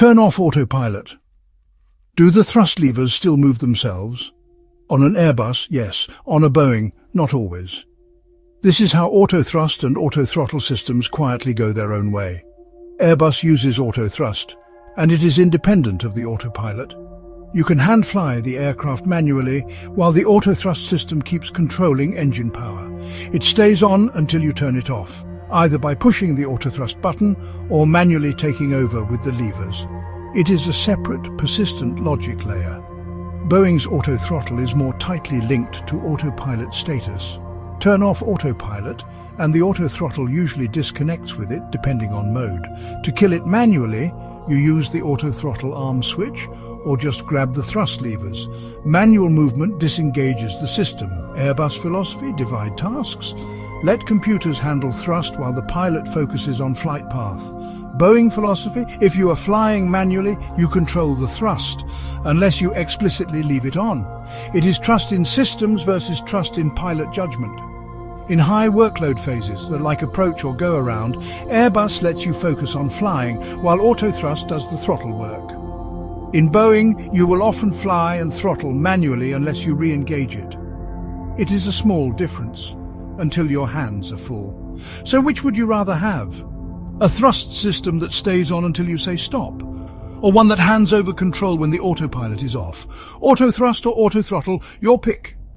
Turn off autopilot. Do the thrust levers still move themselves? On an Airbus, yes. On a Boeing, not always. This is how auto-thrust and auto-throttle systems quietly go their own way. Airbus uses auto-thrust, and it is independent of the autopilot. You can hand-fly the aircraft manually while the auto-thrust system keeps controlling engine power. It stays on until you turn it off, either by pushing the auto-thrust button or manually taking over with the levers. It is a separate, persistent logic layer. Boeing's auto-throttle is more tightly linked to autopilot status. Turn off autopilot and the auto-throttle usually disconnects with it depending on mode. To kill it manually, you use the auto-throttle arm switch or just grab the thrust levers. Manual movement disengages the system. Airbus philosophy, divide tasks. Let computers handle thrust while the pilot focuses on flight path. Boeing philosophy, if you are flying manually, you control the thrust, unless you explicitly leave it on. It is trust in systems versus trust in pilot judgment. In high workload phases, like approach or go-around, Airbus lets you focus on flying, while autothrust does the throttle work. In Boeing, you will often fly and throttle manually unless you re-engage it. It is a small difference, until your hands are full. So which would you rather have? A thrust system that stays on until you say stop? Or one that hands over control when the autopilot is off? Auto thrust or auto throttle, your pick.